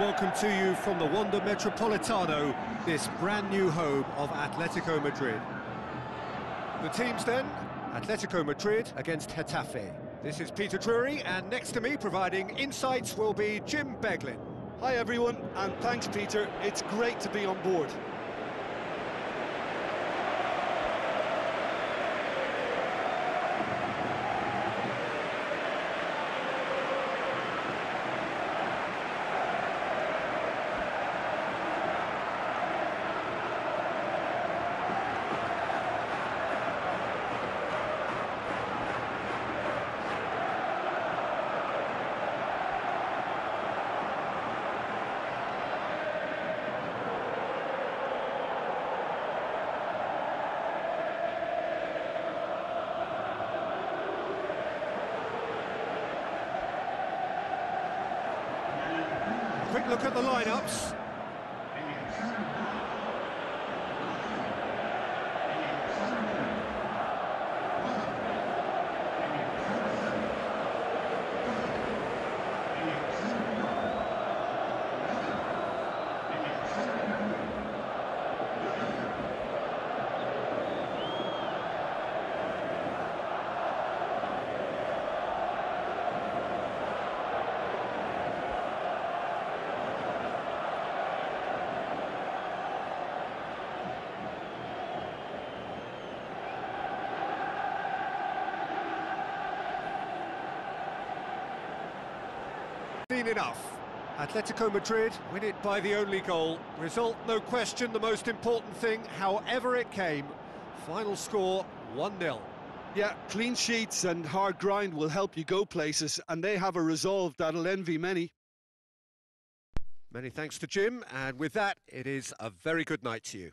welcome to you from the Wanda Metropolitano, this brand new home of Atletico Madrid. The teams then, Atletico Madrid against Getafe. This is Peter Drury, and next to me providing insights will be Jim Beglin. Hi everyone, and thanks Peter, it's great to be on board. Quick look at the lineups. Enough. Atletico Madrid win it by the only goal. Result, no question, the most important thing, however it came. Final score, 1-0. Yeah, clean sheets and hard grind will help you go places, and they have a resolve that'll envy many. Many thanks to Jim, and with that, it is a very good night to you.